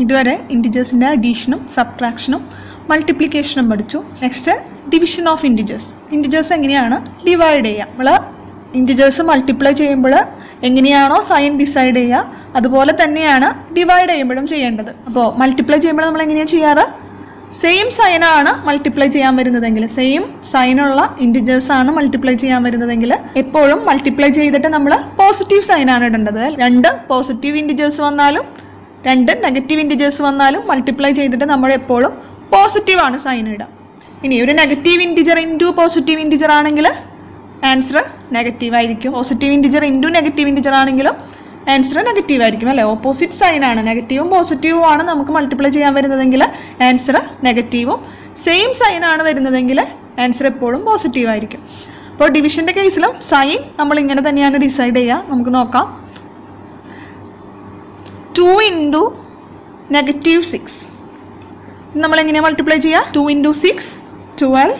ഇതുവരെ ഇന്റിജേഴ്സിന്റെ അഡീഷനും സബ്ട്രാക്ഷനും മൾട്ടിപ്ലിക്കേഷനും പഠിച്ചു. Next division of integers integers എങ്ങനെയാണ്? ഡിവൈഡ് ചെയ്യുക. നമ്മൾ ഇന്റിജേഴ്സ് മൾട്ടിപ്ലൈ ചെയ്യുമ്പോൾ എങ്ങനെയാണോ സൈൻ ഡിസൈഡ് ചെയ്യുക അതുപോലെ തന്നെയാണ് ഡിവൈഡ് ചെയ്യുമ്പോഴും ചെയ്യേണ്ടത്. അപ്പോൾ മൾട്ടിപ്ലൈ ചെയ്യുമ്പോൾ നമ്മൾ എങ്ങനെയാണ് ചെയ്യാറ്? സെയിം സൈനാണ് മൾട്ടിപ്ലൈ ചെയ്യാൻ വരുന്നതെങ്കിൽ. സെയിം സൈനുള്ള ആണ് മൾട്ടിപ്ലൈ ചെയ്യാൻ വരുന്നതെങ്കിൽ എപ്പോഴും മൾട്ടിപ്ലൈ ചെയ്തിട്ട് നമ്മൾ പോസിറ്റീവ് സൈനാണ് ഇടേണ്ടത്. രണ്ട് പോസിറ്റീവ് ഇന്റിജേഴ്സ് വന്നാലും രണ്ട് നെഗറ്റീവ് ഇന്റിജേഴ്സ് വന്നാലും മൾട്ടിപ്ലൈ ചെയ്തിട്ട് നമ്മൾ എപ്പോഴും പോസിറ്റീവ് ആണ് സൈൻ ഇടുക. ഇനി ഒരു negative integer into positive integer ആണെങ്കിൽ ആൻസർ നെഗറ്റീവ് ആയിരിക്കും. Positive integer into negative integer ആണെങ്കിലും ആൻസർ നെഗറ്റീവ് ആയിരിക്കും അല്ലേ? ഓപ്പോസിറ്റ് സൈൻ ആണ്. നെഗറ്റീവും പോസിറ്റീവും ആണ് നമുക്ക് മൾട്ടിപ്ലൈ ചെയ്യാൻ വരുന്നതെങ്കിൽ ആൻസർ നെഗറ്റീവും സെയിം സൈൻ ആണ് വരുന്നതെങ്കിൽ ആൻസർ എപ്പോഴും പോസിറ്റീവ് ആയിരിക്കും. അപ്പോൾ ഡിവിഷന്റെ കേസിലും സൈൻ നമ്മൾ ഇങ്ങനെ തന്നെയാണ് ഡിസൈഡ് ചെയ്യുക. നമുക്ക് നോക്കാം. ടു ഇന്റു നെഗറ്റീവ് സിക്സ് നമ്മളെങ്ങനെ മൾട്ടിപ്ലൈ ചെയ്യുക ടു ഇന്റു സിക്സ് ട്വൽവ്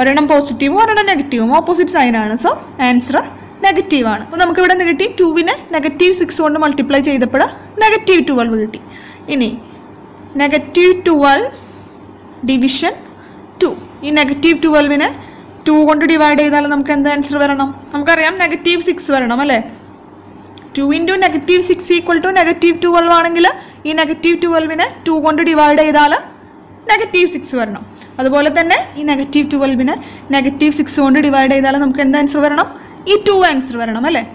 ഒരെണ്ണം പോസിറ്റീവും ഒരെണ്ണം നെഗറ്റീവും ഓപ്പോസിറ്റ് സൈനാണ് സോ ആൻസർ നെഗറ്റീവ് ആണ്. അപ്പോൾ നമുക്കിവിടെ നിന്ന് കിട്ടി? ടുവിനെ നെഗറ്റീവ് സിക്സ് കൊണ്ട് മൾട്ടിപ്ലൈ ചെയ്തപ്പോൾ നെഗറ്റീവ് ട്വൽവ് കിട്ടി. ഇനി നെഗറ്റീവ് ട്വൽവ് ഡിവിഷൻ ടു ഈ നെഗറ്റീവ് ട്വൽവിനെ ടു കൊണ്ട് ഡിവൈഡ് ചെയ്താൽ നമുക്ക് എന്ത് ആൻസർ വരണം? നമുക്കറിയാം നെഗറ്റീവ് സിക്സ് വരണം അല്ലേ? Two into negative six equal to negative twelve ആണെങ്കിൽ ഈ നെഗറ്റീവ് ട്വൽവിനെ ടു കൊണ്ട് ഡിവൈഡ് ചെയ്താൽ നെഗറ്റീവ് സിക്സ് വരണം. അതുപോലെ തന്നെ ഈ നെഗറ്റീവ് ട്വൽവിനെ നെഗറ്റീവ് സിക്സ് കൊണ്ട് ഡിവൈഡ് ചെയ്താൽ നമുക്ക് എന്ത് ആൻസർ വരണം? ഈ ടു ആൻസർ വരണം അല്ലേ?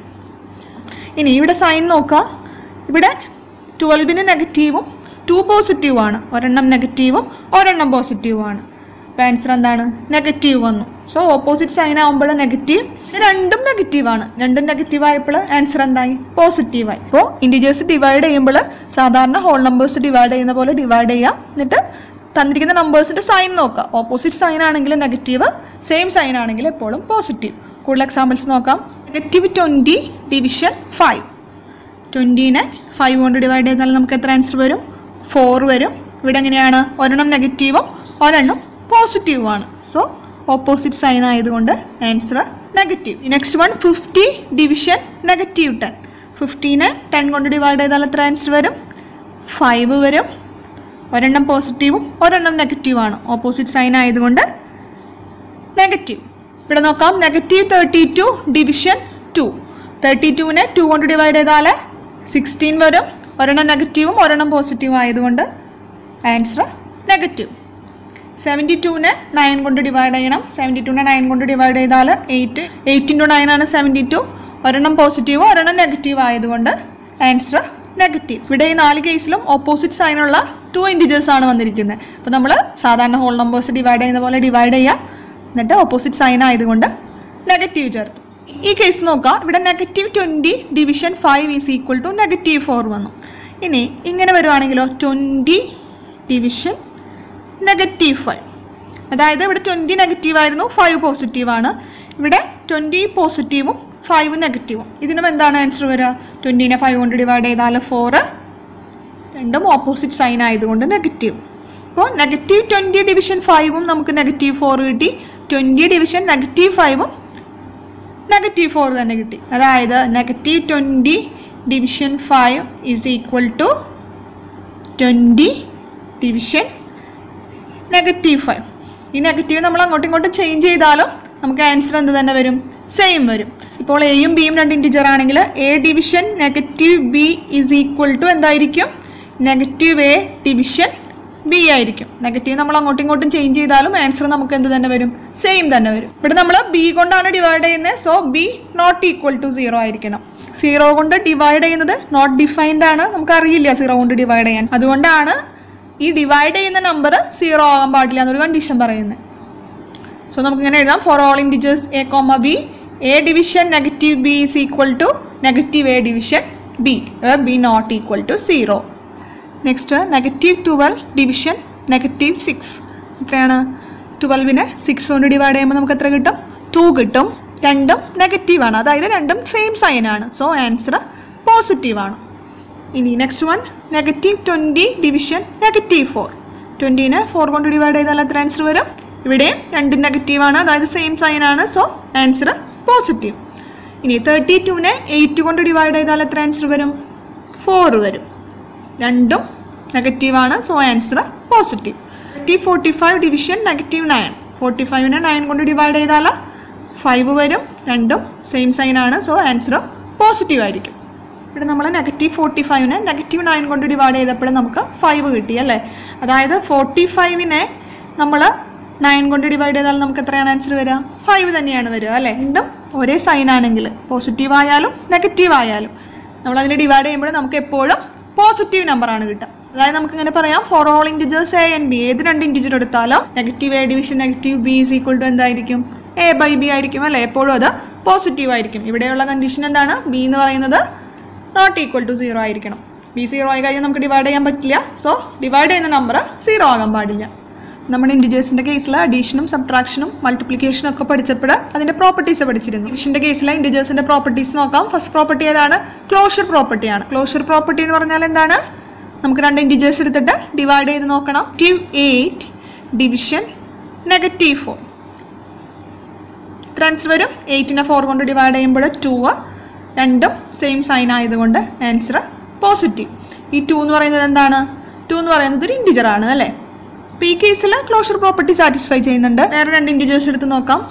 ഇനി ഇവിടെ സൈൻ നോക്കുക. ഇവിടെ ട്വൽവിന് നെഗറ്റീവും ടു പോസിറ്റീവും ആണ്. ഒരെണ്ണം നെഗറ്റീവും ഒരെണ്ണം പോസിറ്റീവും ആണ്. അപ്പോൾ ആൻസർ എന്താണ്? നെഗറ്റീവ് വന്നു. സോ ഓപ്പോസിറ്റ് സൈൻ ആകുമ്പോൾ നെഗറ്റീവ് രണ്ടും നെഗറ്റീവ് ആണ്. രണ്ടും നെഗറ്റീവ് ആയപ്പോൾ ആൻസർ എന്തായി? പോസിറ്റീവായി അപ്പോൾ ഇൻഡിജേഴ്സ് ഡിവൈഡ് ചെയ്യുമ്പോൾ സാധാരണ ഹോൾ നമ്പേഴ്സ് ഡിവൈഡ് ചെയ്യുന്ന പോലെ ഡിവൈഡ് ചെയ്യുക. എന്നിട്ട് തന്നിരിക്കുന്ന നമ്പേഴ്സിന്റെ സൈൻ നോക്കുക. ഓപ്പോസിറ്റ് സൈൻ ആണെങ്കിൽ നെഗറ്റീവ് സെയിം സൈൻ ആണെങ്കിൽ എപ്പോഴും പോസിറ്റീവ് കൂടുതൽ എക്സാമ്പിൾസ് നോക്കാം. നെഗറ്റീവ് ട്വന്റി ഡിവിഷൻ ഫൈവ് ട്വന്റീനെ ഫൈവ് കൊണ്ട് ഡിവൈഡ് ചെയ്താൽ നമുക്ക് എത്ര ആൻസർ വരും? ഫോർ വരും. ഇവിടെ എങ്ങനെയാണ്? ഒരെണ്ണം നെഗറ്റീവും ഒരെണ്ണം പോസിറ്റീവും ആണ്. സോ ഓപ്പോസിറ്റ് സൈൻ ആയതുകൊണ്ട് answer negative next one fifty division negative ten fifteen ten കൊണ്ട് ഡിവൈഡ് ചെയ്താൽ എത്ര ആൻസർ വരും? ഫൈവ് വരും. ഒരെണ്ണം പോസിറ്റീവും ഒരെണ്ണം നെഗറ്റീവും ആണ്. ഓപ്പോസിറ്റ് സൈൻ ആയതുകൊണ്ട് നെഗറ്റീവ് ഇവിടെ നോക്കാം. Negative thirty two division two thirty ടുവിനെ two കൊണ്ട് ഡിവൈഡ് ചെയ്താൽ സിക്സ്റ്റീൻ വരും. ഒരെണ്ണം നെഗറ്റീവും ഒരെണ്ണം പോസിറ്റീവും ആയതുകൊണ്ട് ആൻസർ നെഗറ്റീവ് സെവന്റി ടുവിനെ നയൻ കൊണ്ട് ഡിവൈഡ് ചെയ്യണം. സെവന്റി ടുവിനെ നയൻ കൊണ്ട് ഡിവൈഡ് ചെയ്താൽ എയ്റ്റ് എയ്റ്റ് ഇന്റു നയൻ ആണ് സെവന്റി ടു ഒരെണ്ണം പോസിറ്റീവോ ഒരെണ്ണം നെഗറ്റീവ് ആയതുകൊണ്ട് ആൻസർ നെഗറ്റീവ് ഇവിടെ ഈ നാല് കേസിലും ഓപ്പോസിറ്റ് സൈനുള്ള ടു ഇന്റിജേഴ്സ് ആണ് വന്നിരിക്കുന്നത്. അപ്പോൾ നമ്മൾ സാധാരണ ഹോൾ നമ്പേഴ്സ് ഡിവൈഡ് ചെയ്യുന്ന പോലെ ഡിവൈഡ് ചെയ്യുക. എന്നിട്ട് ഓപ്പോസിറ്റ് സൈൻ ആയതുകൊണ്ട് നെഗറ്റീവ് ചേർത്തു. ഈ കേസ് നോക്കാം. ഇവിടെ negative twenty division five is equal to negative four വന്നു. ഇനി ഇങ്ങനെ വരുവാണെങ്കിലോ? ട്വന്റി ഡിവിഷൻ നെഗറ്റീവ് ഫൈവ് അതായത് ഇവിടെ ട്വന്റി നെഗറ്റീവ് ആയിരുന്നു ഫൈവ് പോസിറ്റീവാണ് ഇവിടെ ട്വന്റി പോസിറ്റീവും ഫൈവ് നെഗറ്റീവും ഇതിനും എന്താണ് ആൻസർ വരിക ട്വന്റീനെ ഫൈവ് കൊണ്ട് ഡിവൈഡ് ചെയ്താൽ ഫോറ് രണ്ടും ഓപ്പോസിറ്റ് സൈൻ ആയതുകൊണ്ട് നെഗറ്റീവ് അപ്പോൾ നെഗറ്റീവ് ട്വന്റി ഡിവിഷൻ ഫൈവും നമുക്ക് നെഗറ്റീവ് ഫോർ കിട്ടി. ട്വന്റി ഡിവിഷൻ നെഗറ്റീവ് ഫൈവും നെഗറ്റീവ് ഫോർ തന്നെ കിട്ടി. അതായത് negative twenty division five is equal to twenty division negative five ഈ നെഗറ്റീവ് നമ്മൾ അങ്ങോട്ടും ഇങ്ങോട്ടും ചേഞ്ച് ചെയ്താലും നമുക്ക് ആൻസർ എന്ത് തന്നെ വരും? സെയിം വരും. ഇപ്പോൾ എയും ബിയും രണ്ട് ഇന്റിജർ ആണെങ്കിൽ A division negative B is equal to എന്തായിരിക്കും? നെഗറ്റീവ് എ ഡിവിഷൻ ബി ആയിരിക്കും. നെഗറ്റീവ് നമ്മൾ അങ്ങോട്ടും ഇങ്ങോട്ടും ചേഞ്ച് ചെയ്താലും ആൻസർ നമുക്ക് എന്ത് തന്നെ വരും? സെയിം തന്നെ വരും. ഇവിടെ നമ്മൾ ബി കൊണ്ടാണ് ഡിവൈഡ് ചെയ്യുന്നത്. So B not equal to zero ആയിരിക്കണം. സീറോ കൊണ്ട് ഡിവൈഡ് ചെയ്യുന്നത് നോട്ട് ഡിഫൈൻഡ് ആണ്. നമുക്ക് അറിയില്ല സീറോ കൊണ്ട് ഡിവൈഡ് ചെയ്യാൻ. അതുകൊണ്ടാണ് ഈ ഡിവൈഡ് ചെയ്യുന്ന നമ്പർ സീറോ ആകാൻ പാടില്ല എന്നൊരു കണ്ടീഷൻ പറയുന്നത് സോ നമുക്ക് ഇങ്ങനെ എഴുതാം for all integers A comma B A division negative B is equal to negative A division B B not equal to zero next negative twelve division negative six എത്രയാണ് ട്വൽവിനെ six കൊണ്ട് divide ചെയ്യുമ്പോൾ നമുക്ക് എത്ര കിട്ടും? ടു കിട്ടും. രണ്ടും നെഗറ്റീവാണ് അതായത് രണ്ടും സെയിം സൈനാണ് സോ ആൻസർ പോസിറ്റീവ് ആണ്. ഇനി next one negative twenty division negative four ട്വന്റീനെ four കൊണ്ട് ഡിവൈഡ് ചെയ്താൽ എത്ര ആൻസർ വരും? ഇവിടെയും രണ്ടും നെഗറ്റീവാണ് അതായത് സെയിം ആണ്. സോ ആൻസർ പോസിറ്റീവ് ഇനി തേർട്ടി ടുവിനെ എയ്റ്റ് കൊണ്ട് ഡിവൈഡ് ചെയ്താൽ എത്ര ആൻസർ വരും? ഫോർ വരും. രണ്ടും നെഗറ്റീവ് ആണ് so answer positive negative forty five division negative nine forty ഫൈവിനെ nine കൊണ്ട് ഡിവൈഡ് ചെയ്താൽ ഫൈവ് വരും രണ്ടും സെയിം സൈൻ ആണ് സോ ആൻസർ പോസിറ്റീവ് ആയിരിക്കും. ഇവിടെ നമ്മൾ നെഗറ്റീവ് ഫോർട്ടി ഫൈവിനെ നെഗറ്റീവ് നയൻ കൊണ്ട് ഡിവൈഡ് ചെയ്തപ്പോൾ നമുക്ക് ഫൈവ് കിട്ടി അല്ലേ? അതായത് ഫോർട്ടി ഫൈവിനെ നമ്മൾ നയൻ കൊണ്ട് ഡിവൈഡ് ചെയ്താൽ നമുക്ക് എത്രയാണ് ആൻസർ വരിക? ഫൈവ് തന്നെയാണ് വരിക അല്ലേ? രണ്ടും ഒരേ സൈൻ ആണെങ്കിൽ പോസിറ്റീവ് ആയാലും നെഗറ്റീവ് ആയാലും നമ്മൾ അതിനെ ഡിവൈഡ് ചെയ്യുമ്പോൾ നമുക്ക് എപ്പോഴും പോസിറ്റീവ് നമ്പറാണ് കിട്ടുക. അതായത് നമുക്ക് ഇങ്ങനെ പറയാം for all integers A and B ഏത് രണ്ട് ഇന്റിജർ എടുത്താലും negative A division negative B is equal to എന്തായിരിക്കും? എ ബൈ ബി ആയിരിക്കും അല്ലേ? എപ്പോഴും അത് പോസിറ്റീവ് ആയിരിക്കും. ഇവിടെയുള്ള കണ്ടീഷൻ എന്താണ്? ബി എന്ന് പറയുന്നത് നോട്ട് ഈക്വൽ ടു സീറോ ആയിരിക്കണം. ബി സീറോ ആയി കഴിഞ്ഞാൽ നമുക്ക് ഡിവൈഡ് ചെയ്യാൻ പറ്റില്ല. സോ ഡിവൈഡ് ചെയ്യുന്ന നമ്പർ സീറോ ആകാൻ പാടില്ല. നമ്മുടെ ഇൻഡിജേഴ്സിന്റെ കേസിൽ അഡീഷനും സബ്ട്രാക്ഷനും മൾട്ടിപ്ലിക്കേഷനും ഒക്കെ പഠിച്ചപ്പോൾ അതിന്റെ പ്രോപ്പർട്ടീസ് പഠിച്ചിരുന്നു. ഡിവിഷന്റെ കേസിൽ ഇൻഡിജേഴ്സിന്റെ പ്രോപ്പർട്ടീസ് നോക്കാം. ഫസ്റ്റ് പ്രോപ്പർട്ടി ഏതാണ്? ക്ലോഷർ പ്രോപ്പർട്ടിയാണ് ക്ലോഷർ പ്രോപ്പർട്ടി എന്ന് പറഞ്ഞാൽ എന്താണ്? നമുക്ക് രണ്ട് ഇൻഡിജേഴ്സ് എടുത്തിട്ട് ഡിവൈഡ് ചെയ്ത് നോക്കണം. Negative eight division negative four ഇത്ര ആൻസർ വരും എയ്റ്റിനെ ഫോർ കൊണ്ട് ഡിവൈഡ് ചെയ്യുമ്പോൾ ടു രണ്ടും സെയിം സൈൻ ആയതുകൊണ്ട് ആൻസർ പോസിറ്റീവ് ഈ ടു എന്ന് പറയുന്നത് എന്താണ്? ടു എന്ന് പറയുന്നത് ഒരു ഇന്റിജർ ആണ് അല്ലേ? ഈ കേസിൽ ക്ലോഷർ പ്രോപ്പർട്ടി സാറ്റിസ്ഫൈ ചെയ്യുന്നുണ്ട്. വേറെ രണ്ട് ഇൻഡിജേഴ്സ് എടുത്ത് നോക്കാം.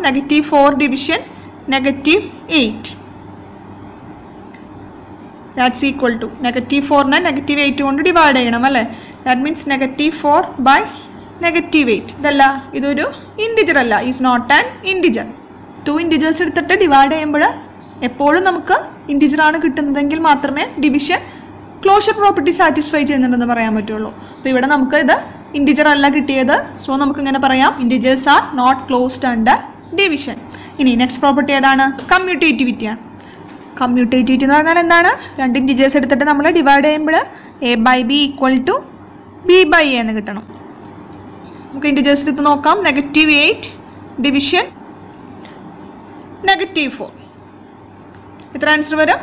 Negative four division negative eight that's equal to negative ഫോറിനെ negative eight കൊണ്ട് ഡിവൈഡ് ചെയ്യണം അല്ലേ? That means negative four by negative eight ഇതല്ല ഇതൊരു ഇൻഡിജർ അല്ല. Is not an integer two integers എടുത്തിട്ട് ഡിവൈഡ് ചെയ്യുമ്പോൾ എപ്പോഴും നമുക്ക് ഇന്റിജറാണ് കിട്ടുന്നതെങ്കിൽ മാത്രമേ ഡിവിഷൻ ക്ലോഷർ പ്രോപ്പർട്ടി സാറ്റിസ്ഫൈ ചെയ്യുന്നുണ്ടെന്ന് പറയാൻ പറ്റുള്ളൂ. അപ്പോൾ ഇവിടെ നമുക്ക് ഇത് ഇന്റിജർ അല്ല കിട്ടിയത്. സോ നമുക്ക് ഇങ്ങനെ പറയാം. Integers are not closed under division ഇനി നെക്സ്റ്റ് പ്രോപ്പർട്ടി ഏതാണ്? കമ്മ്യൂട്ടേറ്റിവിറ്റിയാണ് കമ്മ്യൂട്ടേറ്റിവിറ്റി എന്ന് പറഞ്ഞാൽ എന്താണ്? രണ്ട് ഇന്റിജേഴ്സ് എടുത്തിട്ട് നമ്മൾ ഡിവൈഡ് ചെയ്യുമ്പോൾ A by B equal to B by A എന്ന് കിട്ടണം. നമുക്ക് ഇന്റിജേഴ്സ് എടുത്ത് നോക്കാം. Negative eight division negative four എത്ര ആൻസർ വരും?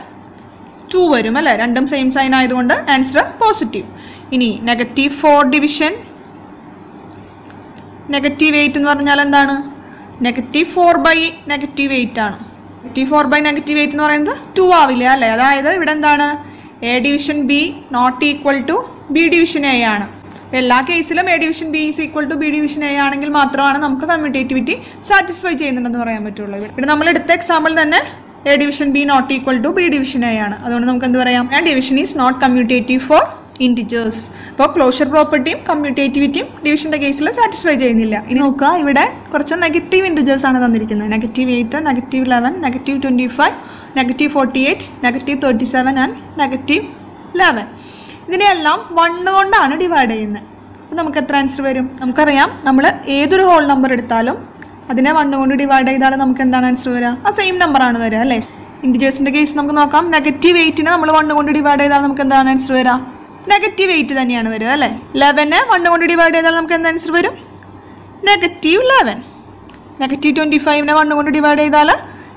ടു വരും അല്ലേ? രണ്ടും സെയിം സൈൻ ആയതുകൊണ്ട് ആൻസർ പോസിറ്റീവ് ഇനി negative four division negative eight എന്ന് പറഞ്ഞാൽ എന്താണ്? Negative four by negative eight ആണ്. Negative four by negative eight എന്ന് പറയുന്നത് ടു ആവില്ല അല്ലേ? അതായത് ഇവിടെ എന്താണ്? A division B not equal to B division A ആണ്. എല്ലാ കേസിലും A division B is equal to B division A ആണെങ്കിൽ മാത്രമാണ് നമുക്ക് കമ്മ്യൂട്ടേറ്റിവിറ്റി സാറ്റിസ്ഫൈ ചെയ്യുന്നുണ്ടെന്ന് പറയാൻ പറ്റുള്ളൂ. ഇവിടെ നമ്മൾ എടുത്ത എക്സാമ്പിൾ തന്നെ A division B not equal to B division A ആണ്. അതുകൊണ്ട് നമുക്ക് എന്ത് പറയാം? ആ division is not commutative for integers അപ്പോൾ ക്ലോഷർ പ്രോപ്പർട്ടിയും കമ്മ്യൂട്ടേറ്റിവിറ്റിയും ഡിവിഷന്റെ കേസിൽ സാറ്റിസ്ഫൈ ചെയ്യുന്നില്ല. ഇനി നോക്കുക ഇവിടെ കുറച്ച് നെഗറ്റീവ് ഇന്റിജേഴ്സ് ആണ് തന്നിരിക്കുന്നത്. Negative eight negative eleven negative twenty five negative forty eight negative thirty seven and negative eleven ഇതിനെയെല്ലാം വണ്ണ് കൊണ്ടാണ് ഡിവൈഡ് ചെയ്യുന്നത്. അപ്പോൾ നമുക്ക് എത്ര ആൻസർ വരും? നമുക്കറിയാം നമ്മൾ ഏതൊരു ഹോൾ നമ്പർ എടുത്താലും അതിനെ വണ്ണ് കൊണ്ട് ഡിവൈഡ് ചെയ്താൽ നമുക്ക് എന്താണ് ആൻസർ വരിക ആ സെയിം നമ്പർ ആണ് വരിക അല്ലേ? ഇൻഡിജേഴ്സിന്റെ കേസ് നമുക്ക് നോക്കാം. നെഗറ്റീവ് എയ്റ്റിനെ നമ്മൾ വണ്ണ് കൊണ്ട് ഡിവൈഡ് ചെയ്താൽ നമുക്ക് എന്താണ് ആൻസർ വരിക നെഗറ്റീവ് എയ്റ്റ് തന്നെയാണ് വരിക അല്ലേ? ലെവനെ വണ്ണ് കൊണ്ട് ഡിവൈഡ് ചെയ്താൽ നമുക്ക് എന്ത് ആൻസർ വരും? നെഗറ്റീവ് ലെവൻ നെഗറ്റീവ് ട്വന്റി ഫൈവിനെ വണ്ണ് കൊണ്ട് ഡിവൈഡ് ചെയ്താൽ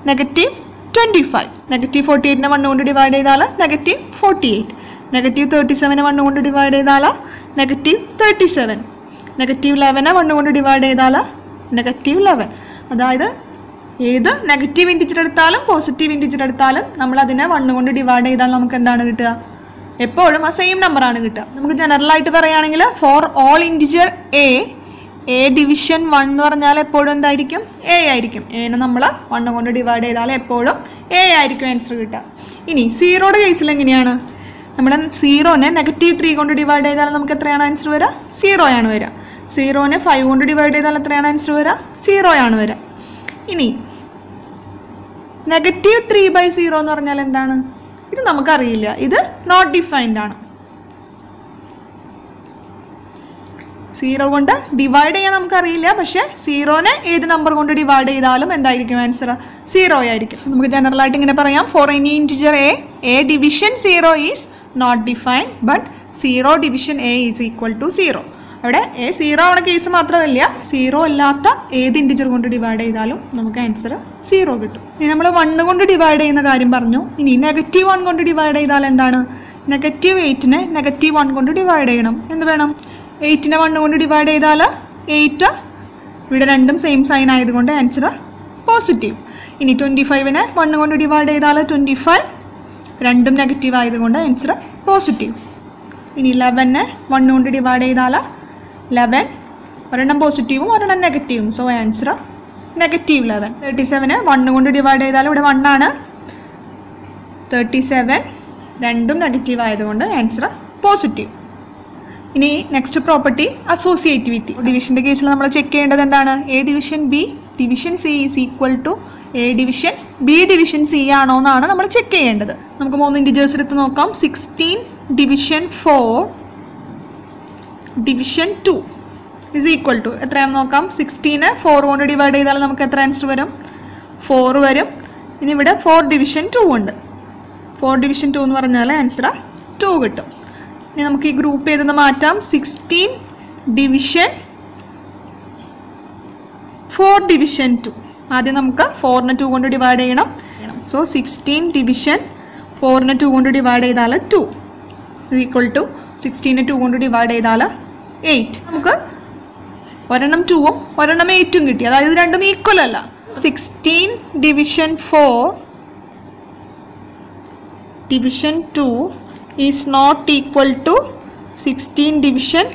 negative twenty five negative forty എയ്റ്റിനെ one കൊണ്ട് ഡിവൈഡ് ചെയ്താൽ negative forty eight negative thirty സെവനെ one കൊണ്ട് ഡിവൈഡ് ചെയ്താൽ നെഗറ്റീവ് തേർട്ടി സെവൻ നെഗറ്റീവ് ലെവനെ വണ്ണ് കൊണ്ട് ഡിവൈഡ് ചെയ്താൽ നെഗറ്റീവ് ലെവൻ അതായത് ഏത് നെഗറ്റീവ് ഇന്റിജർ എടുത്താലും പോസിറ്റീവ് ഇന്റിജർ എടുത്താലും നമ്മൾ അതിനെ വണ്ണ് കൊണ്ട് ഡിവൈഡ് ചെയ്താൽ നമുക്ക് എന്താണ് കിട്ടുക? എപ്പോഴും ആ സെയിം നമ്പറാണ് കിട്ടുക. നമുക്ക് ജനറലായിട്ട് പറയുകയാണെങ്കിൽ for all integer A A division one എന്ന് പറഞ്ഞാൽ എപ്പോഴും എന്തായിരിക്കും? എ ആയിരിക്കും. എനെ നമ്മൾ വണ്ണ് കൊണ്ട് ഡിവൈഡ് ചെയ്താൽ എപ്പോഴും എ ആയിരിക്കും ആൻസർ കിട്ടുക. ഇനി സീറോയുടെ കേസിൽ എങ്ങനെയാണ്? നമ്മൾ സീറോനെ നെഗറ്റീവ് ത്രീ കൊണ്ട് ഡിവൈഡ് ചെയ്താൽ നമുക്ക് എത്രയാണ് ആൻസർ വരിക? സീറോയാണ് വരിക. സീറോനെ ഫൈവ് കൊണ്ട് ഡിവൈഡ് ചെയ്താൽ എത്രയാണ് ആൻസർ വരിക സീറോ ആണ് വരിക ഇനി നെഗറ്റീവ് ത്രീ ബൈ സീറോ എന്ന് പറഞ്ഞാൽ എന്താണ്? ഇത് നമുക്കറിയില്ല. ഇത് നോട്ട് ഡിഫൈൻഡ് ആണ്. സീറോ കൊണ്ട് ഡിവൈഡ് ചെയ്യാൻ നമുക്കറിയില്ല. പക്ഷേ സീറോനെ ഏത് നമ്പർ കൊണ്ട് ഡിവൈഡ് ചെയ്താലും എന്തായിരിക്കും ആൻസർ സീറോ ആയിരിക്കും. നമുക്ക് ജനറൽ ആയിട്ട് ഇങ്ങനെ പറയാം. For any integer A A division zero is not defined but zero division A is equal to zero അവിടെ എ സീറോ ആവണ കേസ് മാത്രമല്ല സീറോ അല്ലാത്ത ഏത് ഇന്റിജർ കൊണ്ട് ഡിവൈഡ് ചെയ്താലും നമുക്ക് ആൻസർ സീറോ കിട്ടും. ഇനി നമ്മൾ വണ്ണ് കൊണ്ട് ഡിവൈഡ് ചെയ്യുന്ന കാര്യം പറഞ്ഞു. ഇനി നെഗറ്റീവ് വൺ കൊണ്ട് ഡിവൈഡ് ചെയ്താൽ എന്താണ്? നെഗറ്റീവ് എയ്റ്റിനെ നെഗറ്റീവ് വൺ കൊണ്ട് ഡിവൈഡ് ചെയ്യണം. എന്ത് വേണം? എയ്റ്റിനെ വണ്ണ് കൊണ്ട് ഡിവൈഡ് ചെയ്താൽ എയ്റ്റ് ഇവിടെ രണ്ടും സെയിം സൈൻ ആയതുകൊണ്ട് ആൻസർ പോസിറ്റീവ് ഇനി ട്വന്റി ഫൈവിനെ വണ്ണ് കൊണ്ട് ഡിവൈഡ് ചെയ്താൽ ട്വന്റി ഫൈവ് രണ്ടും നെഗറ്റീവ് ആയതുകൊണ്ട് ആൻസർ പോസിറ്റീവ് ഇനി ഇലവനെ വണ്ണ് കൊണ്ട് ഡിവൈഡ് ചെയ്താൽ ലെവൻ ഒരെണ്ണം പോസിറ്റീവും ഒരെണ്ണം നെഗറ്റീവും so answer negative eleven thirty seven one കൊണ്ട് ഡിവൈഡ് ചെയ്താൽ ഇവിടെ വണ്ണാണ് തേർട്ടി സെവൻ രണ്ടും നെഗറ്റീവ് ആയതുകൊണ്ട് ആൻസർ പോസിറ്റീവ് ഇനി നെക്സ്റ്റ് പ്രോപ്പർട്ടി അസോസിയേറ്റിവിറ്റി ഡിവിഷന്റെ കേസിൽ നമ്മൾ ചെക്ക് ചെയ്യേണ്ടത് എന്താണ്? A division B division C is equal to A division B division C ആണോ എന്നാണ് നമ്മൾ ചെക്ക് ചെയ്യേണ്ടത്. നമുക്ക് മൂന്ന് ഇൻഡിജേഴ്സ് എടുത്ത് നോക്കാം. Sixteen division four division two is equal to എത്രയാണെന്ന് നോക്കാം? സിക്സ്റ്റീന് ഫോർ കൊണ്ട് ഡിവൈഡ് ചെയ്താൽ നമുക്ക് എത്ര ആൻസർ വരും? ഫോർ വരും. ഇനി ഇവിടെ ഫോർ ഡിവിഷൻ ടു ഉണ്ട്. ഫോർ ഡിവിഷൻ ടു എന്ന് പറഞ്ഞാൽ ആൻസർ ടു കിട്ടും. ഇനി നമുക്ക് ഈ ഗ്രൂപ്പ് ചെയ്തെന്ന് മാറ്റാം. Sixteen division four division two ആദ്യം നമുക്ക് ഫോറിനെ ടു കൊണ്ട് ഡിവൈഡ് ചെയ്യണം. സോ സിക്സ്റ്റീൻ ഡിവിഷൻ ഫോറിനെ ടു കൊണ്ട് ഡിവൈഡ് ചെയ്താൽ ടു ഈക്വൽ ടു സിക്സ്റ്റീനെ ടു കൊണ്ട് ഡിവൈഡ് ചെയ്താൽ എയ്റ്റ് നമുക്ക് ഒരെണ്ണം ടൂവും ഒരെണ്ണം എയ്റ്റും കിട്ടി. അതായത് രണ്ടും ഈക്വൽ അല്ല. Sixteen division four division two is not equal to sixteen division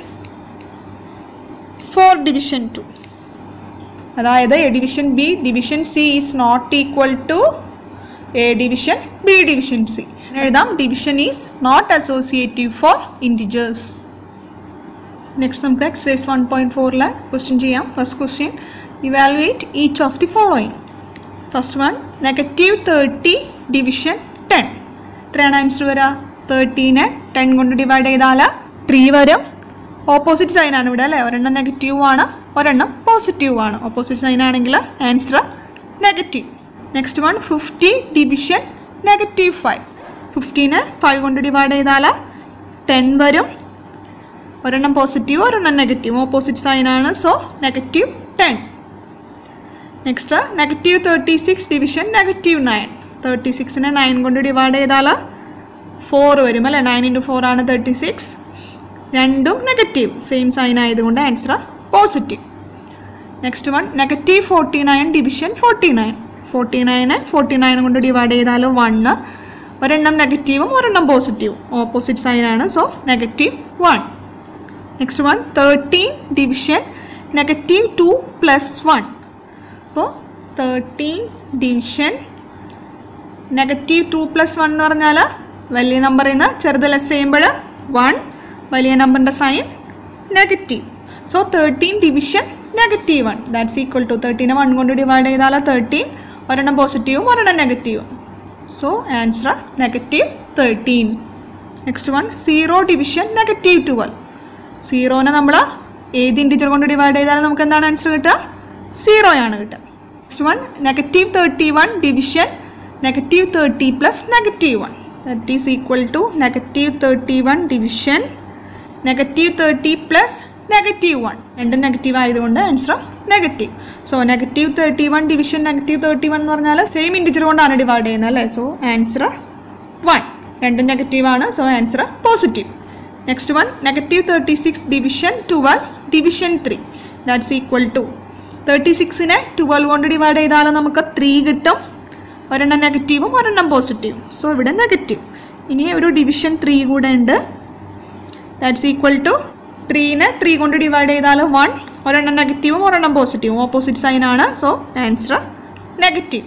four division two അതായത് A division B division C is not equal to A division B division C എഴുതാം division is not associative for integers next നമുക്ക് exercise one point ഫോറിലെ question ചെയ്യാം first question evaluate each of the following first one negative thirty division ten എത്രയാണ് answer വരിക തേർട്ടീനെ ten കൊണ്ട് divide ചെയ്താൽ three വരും. ഓപ്പോസിറ്റ് സൈനാണ് ഇവിടെ അല്ലേ? ഒരെണ്ണം നെഗറ്റീവ് ആണ് ഒരെണ്ണം പോസിറ്റീവ് ആണ്. Opposite സൈനാണെങ്കിൽ answer negative next one fifty division negative five ഫിഫ്റ്റീനെ five കൊണ്ട് ഡിവൈഡ് ചെയ്താൽ ടെൻ വരും. ഒരെണ്ണം പോസിറ്റീവ് ഒരെണ്ണം negative opposite സൈനാണ് so negative ten next negative thirty six division negative nine thirty സിക്സിനെ nine കൊണ്ട് ഡിവൈഡ് ചെയ്താൽ ഫോർ വരും അല്ലേ? നയൻ ഇന്റു ഫോർ ആണ് തേർട്ടി സിക്സ് രണ്ടും നെഗറ്റീവ് സെയിം സൈൻ ആയതുകൊണ്ട് answer positive next one negative forty nine division forty nine forty nine forty nine കൊണ്ട് divide ചെയ്താൽ one ഒരെണ്ണം നെഗറ്റീവും ഒരെണ്ണം പോസിറ്റീവും opposite സൈനാണ് so negative one next one thirteen division negative two plus one അപ്പോൾ thirteen division negative two plus one എന്ന് പറഞ്ഞാൽ വലിയ നമ്പറിൽ നിന്ന് ചെറുത് ലെസ് ചെയ്യുമ്പോൾ വൺ വലിയ നമ്പറിന്റെ sign negative so thirteen division negative one that's equal to തേർട്ടീനെ one കൊണ്ട് ഡിവൈഡ് ചെയ്താൽ തേർട്ടീൻ ഒരെണ്ണം പോസിറ്റീവും ഒരെണ്ണം നെഗറ്റീവും so answer negative thirteen next one zero division negative twelve സീറോനെ നമ്മൾ ഏത് ഇന്റിജർ കൊണ്ട് ഡിവൈഡ് ചെയ്താലും നമുക്ക് എന്താണ് ആൻസർ കിട്ടുക? സീറോ ആണ് കിട്ടുക. Next one negative thirty one division negative thirty plus negative one that is equal to negative thirty one division negative thirty plus negative one രണ്ടും നെഗറ്റീവ് ആയതുകൊണ്ട് answer negative so negative thirty one division negative thirty one എന്ന് പറഞ്ഞാൽ same integer കൊണ്ടാണ് divide ചെയ്യുന്നത് അല്ലേ? So answer one രണ്ടും negative ആണ്. So answer positive next one negative thirty six division twelve division three that's equal to thirty സിക്സിനെ twelve കൊണ്ട് divide ചെയ്താൽ നമുക്ക് ത്രീ കിട്ടും. ഒരെണ്ണം നെഗറ്റീവും ഒരെണ്ണം പോസിറ്റീവും സോ ഇവിടെ നെഗറ്റീവ് ഇനി ഒരു ഡിവിഷൻ ത്രീ കൂടെ ഉണ്ട്. ദാറ്റ്സ് ഈക്വൽ ടു ത്രീനെ ത്രീ കൊണ്ട് ഡിവൈഡ് ചെയ്താൽ വൺ ഒരെണ്ണം നെഗറ്റീവും ഒരെണ്ണം പോസിറ്റീവും ഓപ്പോസിറ്റ് സൈനാണ് സോ ആൻസർ നെഗറ്റീവ്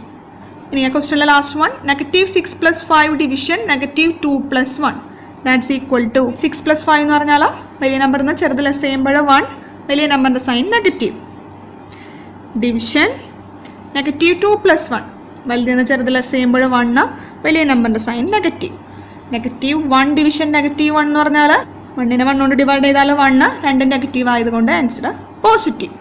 ഇനി ക്വസ്റ്റ്യനിലെ last one negative six plus five division negative two plus one that's equal to six plus five എന്ന് പറഞ്ഞാൽ വലിയ നമ്പറിൽ നിന്ന് ചെറുത് ലെസ് ചെയ്യുമ്പോൾ വൺ വലിയ നമ്പറിന്റെ sign negative division negative two plus one വലുതിൽ നിന്ന് ചെറുത് ലെസ് ചെയ്യുമ്പോൾ വണ്ണ് വലിയ നമ്പറിന്റെ sign negative negative one division negative one എന്ന് പറഞ്ഞാൽ വണ്ണിനെ വൺ കൊണ്ട് ഡിവൈഡ് ചെയ്താൽ വണ്ണ് രണ്ട് നെഗറ്റീവ് ആയതുകൊണ്ട് ആൻസർ പോസിറ്റീവ്